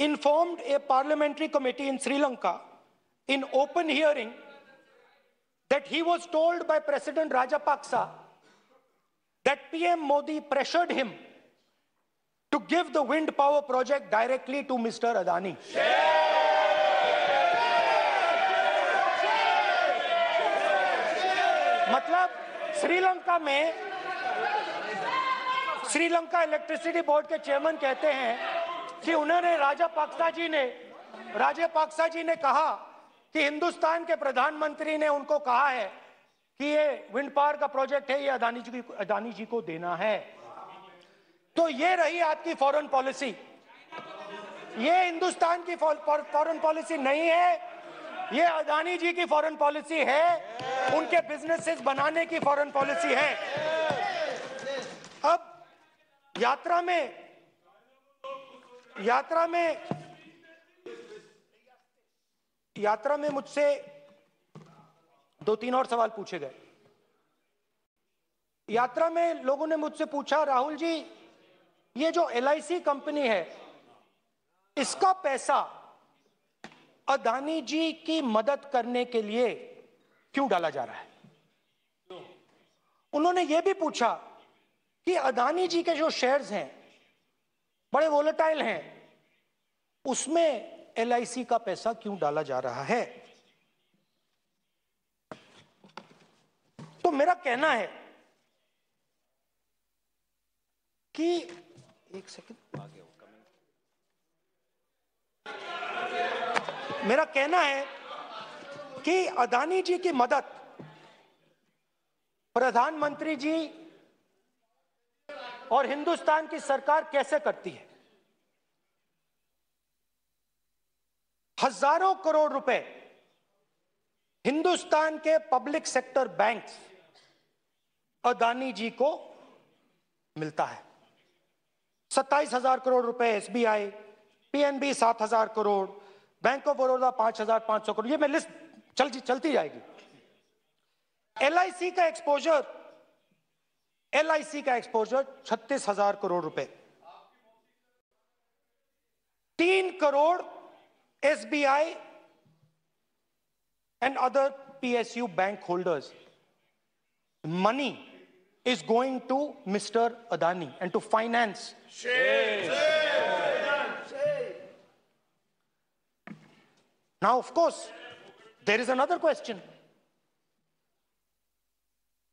informed a parliamentary committee in Sri Lanka in open hearing that he was told by President Rajapaksa that PM Modi pressured him to give the wind power project directly to Mr. Adani. मतलब श्रीलंका में Sri Lanka electricity board के chairman कहते हैं कि उन्होंने राजा पाक्सा जी ने, राजा पाक्सा जी ने कहा कि हिंदुस्तान के प्रधानमंत्री ने उनको कहा है कि ये विंड पावर का प्रोजेक्ट है, ये अदानी जी को, अदानी जी को देना है। तो ये रही आपकी फॉरेन पॉलिसी ये हिंदुस्तान की फॉरेन पॉलिसी नहीं है, ये अदानी जी की फॉरेन पॉलिसी है, उनके बिजनेसेस बनाने की फॉरेन पॉलिसी है। अब यात्रा में यात्रा में यात्रा में मुझसे दो तीन और सवाल पूछे गए। यात्रा में लोगों ने मुझसे पूछा, राहुल जी, ये जो एलआईसी कंपनी है, इसका पैसा अदानी जी की मदद करने के लिए क्यों डाला जा रहा है? उन्होंने यह भी पूछा कि अदानी जी के जो शेयर्स हैं बड़े वोलेटाइल हैं। उसमें LIC का पैसा क्यों डाला जा रहा है? तो मेरा कहना है कि एक सेकंड आगे मेरा कहना है कि अदानी जी की मदद प्रधानमंत्री जी और हिंदुस्तान की सरकार कैसे करती है? हज़ारों करोड़ रुपए हिंदुस्तान के public sector banks Adani ji को मिलता है। सत्ताईस हज़ार करोड़ रुपए एसबीआई, पीएनबी सात हज़ार करोड़, बैंक ऑफ़ बड़ौदा पाँच हज़ार पाँच सौ करोड़, ये मैं लिस्ट चल चलती जाएगी। एलआईसी का एक्सपोजर एलआईसी का एक्सपोजर छत्तीस हज़ार करोड़ रुपए। तीन crore S B I and other P S U bank holders money is going to mister Adani and to finance now of course there is another question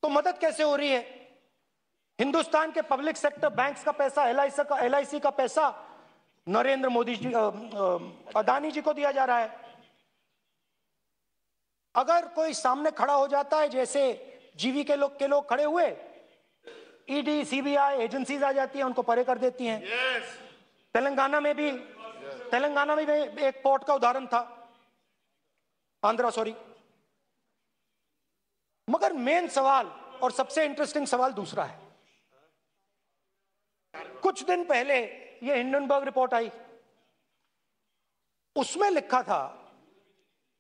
तो मदद कैसे हो रही है? हिंदुस्तान के पब्लिक सेक्टर बैंक्स का पैसा एलआईसी का एलआईसी का पैसा नरेंद्र मोदी जी अदानी जी को दिया जा रहा है अगर कोई सामने खड़ा हो जाता है जैसे जीवी के लोग के लोग खड़े हुए ईडी सीबीआई एजेंसीज आ जाती है उनको परे कर देती हैं yes. तेलंगाना में भी yes. तेलंगाना में भी एक पोर्ट का उदाहरण था आंध्रा सॉरी मगर मेन सवाल और सबसे इंटरेस्टिंग सवाल दूसरा है कुछ दिन पहले ये हिंडनबर्ग रिपोर्ट आई। उसमें लिखा था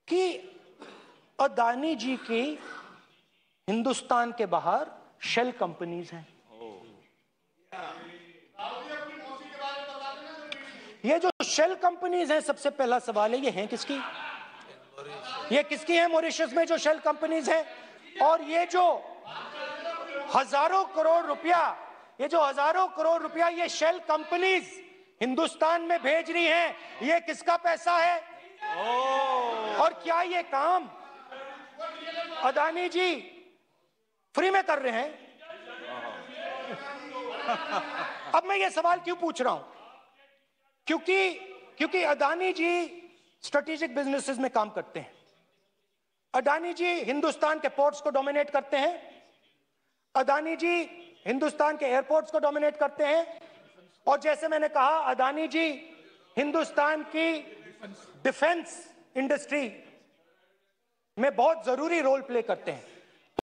कि अदानी जी की हिंदुस्तान के बाहर शेल कंपनीज़ हैं। ये जो शेल कंपनीज़ हैं, सबसे पहला सवाल है, ये हैं किसकी? ये किसकी है मॉरिशस में जो शेल कंपनीज़ हैं? और ये जो हज़ारों करोड़ रुपया ये जो हज़ारों करोड़ रुपया ये शेल कंपनीज़ हिंदुस्तान में भेज रही हैं ये किसका पैसा है? और क्या ये काम अदानी जी फ्री में कर रहे हैं? अब मैं ये सवाल क्यों पूछ रहा हूँ? क्योंकि क्योंकि अदानी जी स्ट्रेटेजिक बिजनेसेस में काम करते हैं। अदानी जी हिंदुस्तान के पोर्ट्स को डोमिनेट करते हैं। अदानी जी हिंदुस्तान के एयरपोर्ट्स को डोमिनेट करते हैं। और जैसे मैंने कहा, अदानी जी, हिंदुस्तान की डिफेंस इंडस्ट्री में बहुत ज़रूरी रोल प्ले करते हैं।